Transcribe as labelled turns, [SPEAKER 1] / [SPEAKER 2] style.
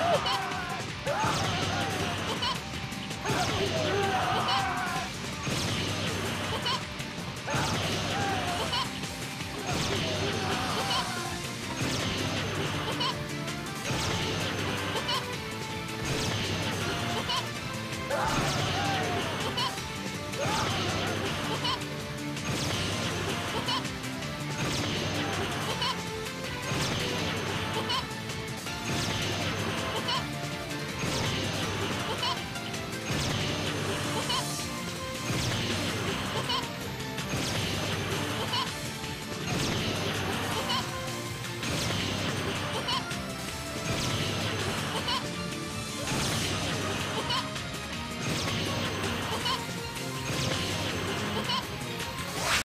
[SPEAKER 1] Woo!